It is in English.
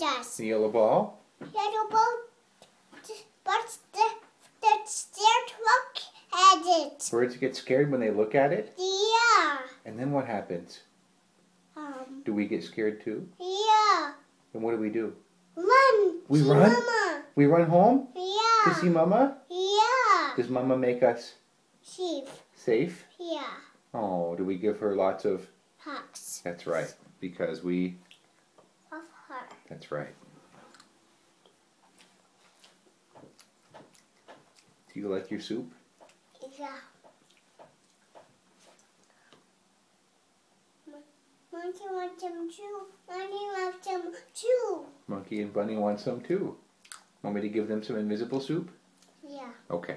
The yellow ball? Yellow ball. But the, the scared look at it. Birds get scared when they look at it? Yeah. And then what happens? Um, Do we get scared too? yeah. And what do we do? Run. We run? Mama. We run home Yeah. to see Mama? Yeah. Does Mama make us Sheep. safe? Yeah. Oh, do we give her lots of. Hugs That's right. Because we. That's right. Do you like your soup? Yeah. Monkey wants some too. Mommy wants some too. Monkey and Bunny want some too. Want me to give them some invisible soup? Yeah. Okay.